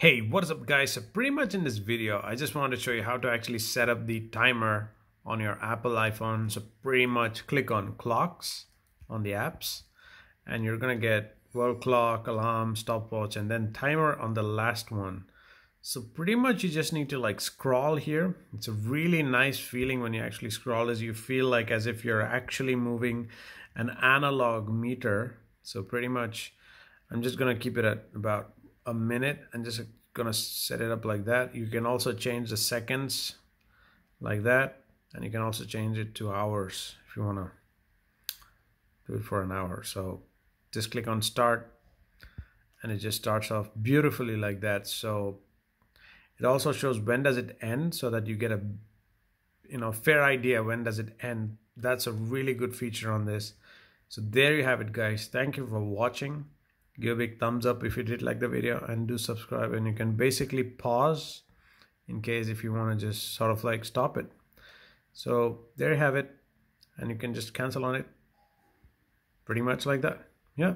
Hey, what is up guys? So pretty much in this video, I just wanted to show you how to actually set up the timer on your Apple iPhone. So pretty much click on clocks on the apps and you're gonna get world clock, alarm, stopwatch, and then timer on the last one. So pretty much you just need to like scroll here. It's a really nice feeling when you actually scroll as you feel like as if you're actually moving an analog meter. So pretty much I'm just gonna keep it at about a minute and just gonna set it up like that. You can also change the seconds like that and you can also change it to hours if you want to do it for an hour. So just click on start and it just starts off beautifully like that. So it also shows when does it end so that you get a you know fair idea when does it end. That's a really good feature on this. So there you have it guys. Thank you for watching give a big thumbs up if you did like the video and do subscribe and you can basically pause in case if you want to just sort of like stop it. So there you have it. And you can just cancel on it. Pretty much like that. Yeah